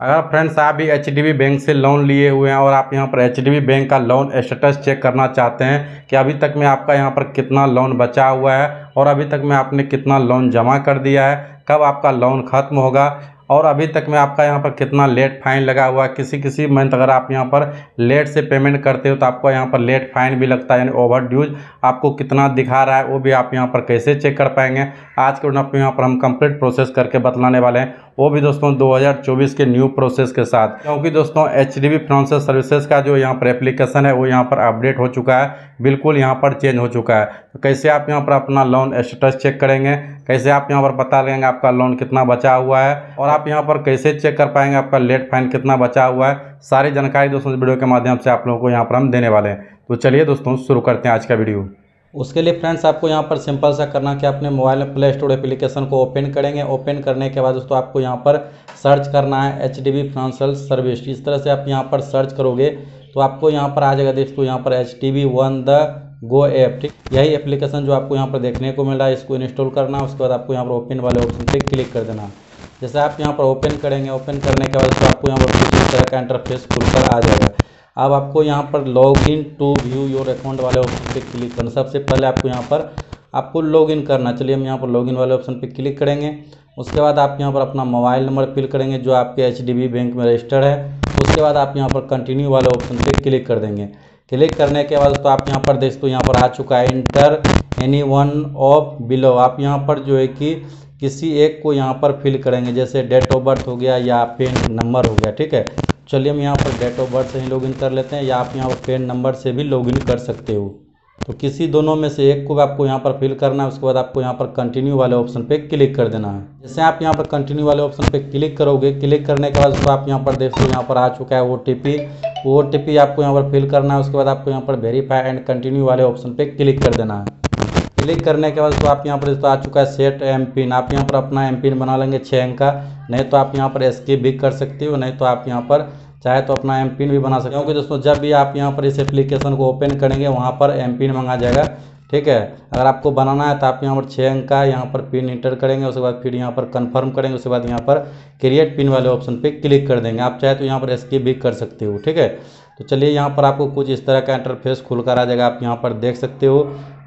अगर फ्रेंड्स आप भी एच बैंक से लोन लिए हुए हैं और आप यहाँ पर एचडीबी बैंक का लोन स्टेटस चेक करना चाहते हैं कि अभी तक में आपका यहाँ पर कितना लोन बचा हुआ है और अभी तक में आपने कितना लोन जमा कर दिया है, कब आपका लोन ख़त्म होगा और अभी तक में आपका यहाँ पर कितना लेट फाइन लगा हुआ है किसी किसी मंथ अगर आप यहाँ पर लेट से पेमेंट करते हो तो आपको यहाँ पर लेट फाइन भी लगता है, यानी ओवर ड्यूज आपको कितना दिखा रहा है, वो भी आप यहाँ पर कैसे चेक कर पाएँगे। आज के आपको यहाँ पर हम कंप्लीट प्रोसेस करके बतलाने वाले हैं। वो भी दोस्तों 2024 के न्यू प्रोसेस के साथ। क्योंकि दोस्तों H D B financial services का जो यहाँ पर एप्लीकेशन है, वो यहाँ पर अपडेट हो चुका है, बिल्कुल यहाँ पर चेंज हो चुका है। तो कैसे आप यहाँ पर अपना लोन स्टेटस चेक करेंगे? कैसे आप यहाँ पर पता लगेंगे आपका लोन कितना बचा हुआ है और आप यहाँ पर कैसे चेक कर पाएँगे आपका लेट फाइन कितना बचा हुआ है? सारी जानकारी दोस्तों इस वीडियो के माध्यम से आप लोगों को यहाँ पर हम देने वाले हैं। तो चलिए दोस्तों शुरू करते हैं आज का वीडियो। उसके लिए फ्रेंड्स आपको यहाँ पर सिंपल सा करना कि अपने मोबाइल में प्ले स्टोर एप्लीकेशन को ओपन करेंगे। ओपन करने के बाद दोस्तों आपको यहाँ पर सर्च करना है एच डी फाइनेंशियल सर्विस इस तरह से आप यहाँ पर सर्च करोगे तो आपको यहाँ पर आ जाएगा दोस्तों, यहाँ पर H T one the go app ठीक? यही एप्लीकेशन जो आपको यहाँ पर देखने को मिला है, इसको इंस्टॉल करना, उसके बाद आपको यहाँ पर ओपन वाले ऑप्शन पर क्लिक कर देना। जैसे आप यहाँ पर ओपन करेंगे ओपन करने के बाद आपको यहाँ पर इस तरह का इंटरफेस खुलकर आ जाएगा। अब आपको यहाँ पर log in to view your account वाले ऑप्शन पे क्लिक करना। सबसे पहले आपको यहाँ पर, आपको लॉग इन करना। चलिए हम यहाँ पर लॉग इन वाले ऑप्शन पे क्लिक करेंगे। उसके बाद आप यहाँ पर अपना मोबाइल नंबर फिल करेंगे, जो आपके HDB बैंक में रजिस्टर्ड है। उसके बाद आप यहाँ पर कंटिन्यू वाले ऑप्शन पे क्लिक कर देंगे। क्लिक करने के बाद तो आप यहाँ पर देख तो यहाँ पर आ चुका है enter any one of below आप यहाँ पर जो है कि किसी एक को यहाँ पर फिल करेंगे, जैसे डेट ऑफ़ बर्थ हो गया या पेन नंबर हो गया, ठीक है? चलिए हम यहाँ पर डेट ऑफ़ बर्थ से ही लॉगिन कर लेते हैं या आप यहाँ पर पेन नंबर से भी लॉगिन कर सकते हो। तो किसी दोनों में से एक को आपको यहाँ पर फिल करना है उसके बाद आपको यहाँ पर कंटिन्यू वाले ऑप्शन पे क्लिक कर देना है जैसे आप यहाँ पर कंटिन्यू वाले ऑप्शन पे क्लिक करोगे क्लिक करने के बाद तो आप यहाँ पर देखो यहाँ पर आ चुका है O T P O T P आपको यहाँ पर फिल करना है उसके बाद आपको यहाँ पर वेरीफाई एंड कंटिन्यू वाले ऑप्शन पे क्लिक कर देना है क्लिक करने के बाद तो आप यहाँ पर तो आ चुका है सेट एम पिन आप यहाँ पर अपना एम पिन बना लेंगे छः अंक का नहीं तो आप यहाँ पर एस्केप भी कर सकते हो नहीं तो आप यहाँ पर चाहे तो अपना एम पिन भी बना सकते हो क्योंकि दोस्तों जब भी आप यहाँ पर इस एप्लीकेशन को ओपन करेंगे वहाँ पर एम पिन मंगा जाएगा ठीक है अगर आपको बनाना है तो आप यहाँ पर छः अंक का यहाँ पर पिन इंटर करेंगे उसके बाद फिर यहाँ पर कंफर्म करेंगे उसके बाद यहाँ पर क्रिएट पिन वाले ऑप्शन पे क्लिक कर देंगे आप चाहे तो यहाँ पर स्किप भी कर सकते हो ठीक है तो चलिए यहाँ पर आपको कुछ इस तरह का इंटरफेस खुलकर आ जाएगा आप यहाँ पर देख सकते हो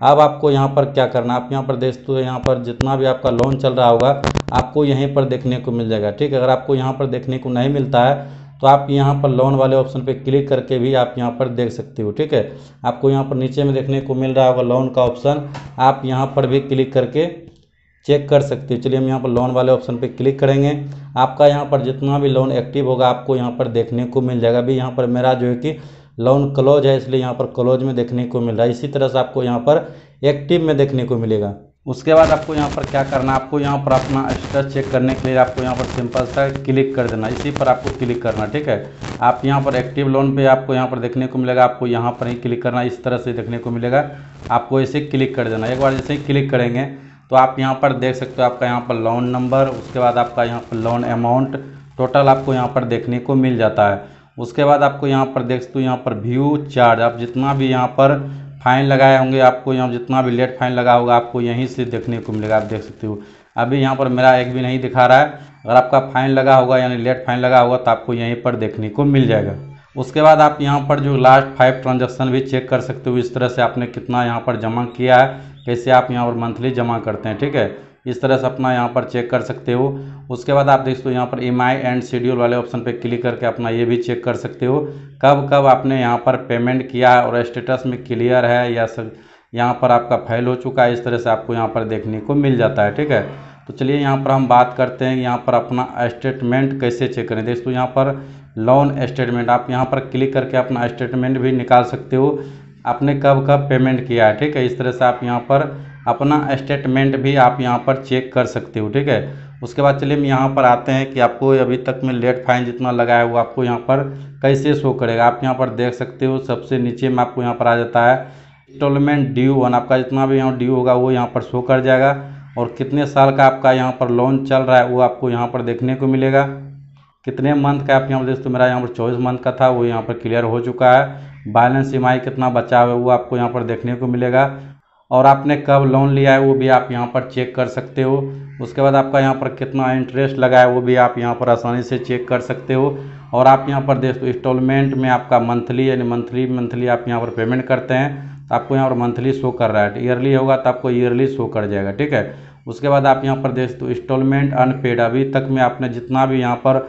अब आपको यहाँ पर क्या करना आप यहाँ पर देख हो यहाँ पर जितना भी आपका लोन चल रहा होगा आपको यहीं पर देखने को मिल जाएगा ठीक है अगर आपको यहाँ पर देखने को नहीं मिलता है तो आप यहाँ पर लोन वाले ऑप्शन पे क्लिक करके भी आप यहाँ पर देख सकते हो ठीक है आपको यहाँ पर नीचे में देखने को मिल रहा होगा लोन का ऑप्शन आप यहाँ पर भी क्लिक करके चेक कर सकते हो चलिए हम यहाँ पर लोन वाले ऑप्शन पे क्लिक करेंगे आपका यहाँ पर जितना भी लोन एक्टिव होगा आपको यहाँ पर देखने को मिल जाएगा अभी यहाँ पर मेरा जो है कि लोन क्लोज है इसलिए यहाँ पर क्लोज में देखने को मिल रहा है इसी तरह से आपको यहाँ पर एक्टिव में देखने को मिलेगा उसके बाद आपको यहाँ पर क्या करना है आपको यहाँ पर अपना स्टेटस चेक करने के लिए आपको यहाँ पर सिंपल सा क्लिक कर देना इसी पर आपको क्लिक करना ठीक है आप यहाँ पर एक्टिव लोन पे आपको यहाँ पर देखने को मिलेगा आपको यहाँ पर ही क्लिक करना इस तरह से देखने को मिलेगा आपको इसे क्लिक कर देना एक बार जैसे ही क्लिक करेंगे तो आप यहाँ पर देख सकते हो आपका यहाँ पर लोन नंबर उसके बाद आपका यहाँ पर लोन अमाउंट टोटल आपको यहाँ पर देखने को मिल जाता है उसके बाद आपको यहाँ पर देख सकते हो यहाँ पर व्यू चार्ज आप जितना भी यहाँ पर फाइन लगाए होंगे आपको, यहाँ जितना भी लेट फाइन लगा होगा आपको यहीं से देखने को मिलेगा, आप देख सकते हो। अभी यहाँ पर मेरा एक भी नहीं दिखा रहा है। अगर आपका फाइन लगा होगा, यानी लेट फाइन लगा होगा तो आपको यहीं पर देखने को मिल जाएगा। उसके बाद आप यहाँ पर जो लास्ट फाइव ट्रांजेक्शन भी चेक कर सकते हो, इस तरह से आपने कितना यहाँ पर जमा किया है, कैसे आप यहाँ पर मंथली जमा करते हैं, ठीक है? इस तरह से अपना यहाँ पर चेक कर सकते हो उसके बाद आप देख सकते हो यहाँ पर आई एंड शेड्यूल वाले ऑप्शन पे क्लिक करके अपना ये भी चेक कर सकते हो कब कब आपने यहाँ पर पेमेंट किया है और स्टेटस में क्लियर है या सब यहाँ पर आपका फेल हो चुका है इस तरह से आपको यहाँ पर देखने को मिल जाता है ठीक है तो चलिए यहाँ पर हम बात करते हैं यहाँ पर अपना स्टेटमेंट कैसे चेक करें दोस्तों यहाँ पर लोन स्टेटमेंट आप यहाँ पर क्लिक करके अपना स्टेटमेंट भी निकाल सकते हो आपने कब कब पेमेंट किया है ठीक है इस तरह से आप यहाँ पर अपना स्टेटमेंट भी आप यहाँ पर चेक कर सकते हो ठीक है उसके बाद चलिए हम यहाँ पर आते हैं कि आपको अभी तक में लेट फाइन जितना लगाया हुआ आपको यहाँ पर कैसे शो करेगा आप यहाँ पर देख सकते हो सबसे नीचे में आपको यहाँ पर आ जाता है इंस्टॉलमेंट ड्यू वन आपका जितना भी यहाँ ड्यू होगा वो यहाँ पर शो कर जाएगा और कितने साल का आपका यहाँ पर लोन चल रहा है वो आपको यहाँ पर देखने को मिलेगा कितने मंथ का आप यहाँ पर देखते मेरा यहाँ पर चौबीस मंथ का था वो यहाँ पर क्लियर हो चुका है बैलेंस ई कितना बचा हुआ है वो आपको यहाँ पर देखने को मिलेगा और आपने कब लोन लिया है वो भी आप यहाँ पर चेक कर सकते हो उसके बाद आपका यहाँ पर कितना इंटरेस्ट लगा है वो भी आप यहाँ पर आसानी से चेक कर सकते हो और आप यहाँ पर देख इंस्टॉलमेंट में आपका मंथली यानी मंथली मंथली आप यहाँ पर पेमेंट करते हैं तो आपको यहाँ पर मंथली शो कर रहा है ईयरली होगा तो आपको ईयरली शो कर जाएगा ठीक है उसके बाद आप यहाँ पर देख तो इंस्टॉलमेंट अनपेड अभी तक में आपने जितना भी यहाँ पर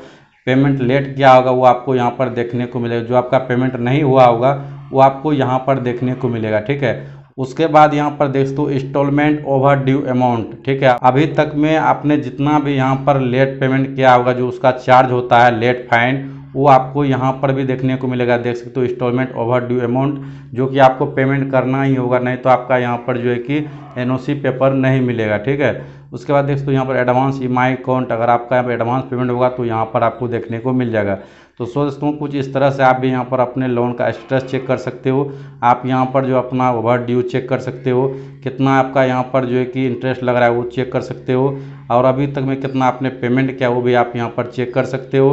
पेमेंट लेट किया होगा वो आपको यहाँ पर देखने को मिलेगा जो आपका पेमेंट नहीं हुआ होगा वो आपको यहाँ पर देखने को मिलेगा ठीक है उसके बाद यहाँ पर देख दो इंस्टॉलमेंट ओवर ड्यू अमाउंट ठीक है? अभी तक में आपने जितना भी यहाँ पर लेट पेमेंट किया होगा, जो उसका चार्ज होता है लेट फाइन वो आपको यहाँ पर भी देखने को मिलेगा। देख सकते हो इंस्टॉलमेंट ओवर ड्यू अमाउंट जो कि आपको पेमेंट करना ही होगा, नहीं तो आपका यहाँ पर जो है कि एनओसी पेपर नहीं मिलेगा, ठीक है? उसके बाद देख सकते हो यहाँ पर एडवांस ई अकाउंट अगर आपका यहाँ पर एडवांस पेमेंट होगा तो यहाँ पर आपको देखने को मिल जाएगा। तो सो दोस्तों कुछ इस तरह से आप भी यहाँ पर अपने लोन का स्टेटस चेक कर सकते हो आप यहाँ पर जो अपना ओवर ड्यू चेक कर सकते हो कितना आपका यहाँ पर जो है कि इंटरेस्ट लग रहा है वो चेक कर सकते हो और अभी तक में कितना आपने पेमेंट किया वो भी आप यहाँ पर चेक कर सकते हो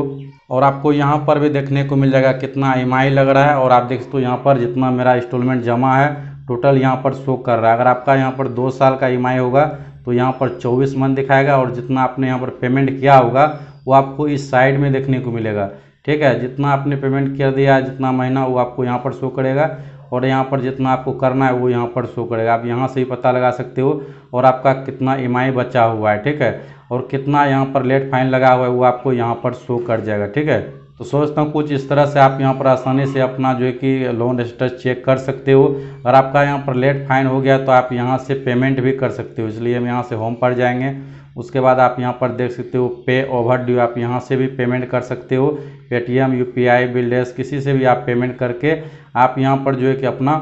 और आपको यहाँ पर भी देखने को मिल जाएगा कितना ईएमआई लग रहा है और आप देख सकते हो यहाँ पर जितना मेरा इंस्टॉलमेंट जमा है टोटल यहाँ पर शो कर रहा है अगर आपका यहाँ पर दो साल का ईएमआई होगा तो यहाँ पर चौबीस मंथ दिखाएगा और जितना आपने यहाँ पर पेमेंट किया होगा वो आपको इस साइड में देखने को मिलेगा ठीक है, जितना आपने पेमेंट कर दिया है जितना महीना वो आपको यहाँ पर शो करेगा और यहाँ पर जितना आपको करना है वो यहाँ पर शो करेगा। आप यहाँ से ही पता लगा सकते हो और आपका कितना ई बचा हुआ है, ठीक है? और कितना यहाँ पर लेट फाइन लगा हुआ है वो आपको यहाँ पर शो कर जाएगा, ठीक है? तो सोचता हूँ कुछ इस तरह से आप यहाँ पर आसानी से अपना जो है कि लोन स्टेटस चेक कर सकते हो। अगर आपका यहाँ पर लेट फाइन हो गया तो आप यहाँ से पेमेंट भी कर सकते हो, इसलिए हम यहाँ से होम पर जाएँगे। उसके बाद आप यहाँ पर देख सकते हो पे ओवर ड्यू आप यहाँ से भी पेमेंट कर सकते हो। Paytm U P I BillDesk किसी से भी आप पेमेंट करके आप यहाँ पर जो है कि अपना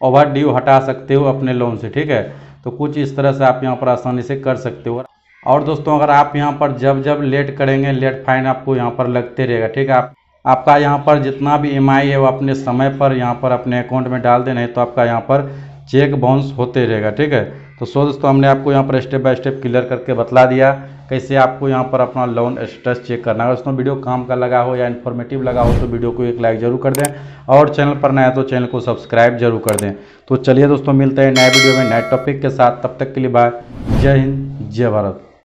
ओवर ड्यू हटा सकते हो अपने लोन से, ठीक है? तो कुछ इस तरह से आप यहाँ पर आसानी से कर सकते हो। और दोस्तों, अगर आप यहाँ पर जब जब लेट करेंगे, लेट फाइन आपको यहाँ पर लगते रहेगा, ठीक है? आप, आपका यहाँ पर जितना भी ई है, वो अपने समय पर यहाँ पर अपने अकाउंट में डाल देना है तो आपका यहाँ पर चेक बाउंस होते रहेगा, ठीक है? तो सो दोस्तों हमने आपको यहाँ पर स्टेप बाय स्टेप क्लियर करके बतला दिया, कैसे आपको यहाँ पर अपना लोन स्टेटस चेक करना है। दोस्तों वीडियो काम का लगा हो या इन्फॉर्मेटिव लगा हो तो वीडियो को एक लाइक ज़रूर कर दें और चैनल पर नया तो चैनल को सब्सक्राइब ज़रूर कर दें। तो चलिए दोस्तों, मिलते हैं नए वीडियो में नए टॉपिक के साथ। तब तक के लिए बाय जय हिंद, जय भारत।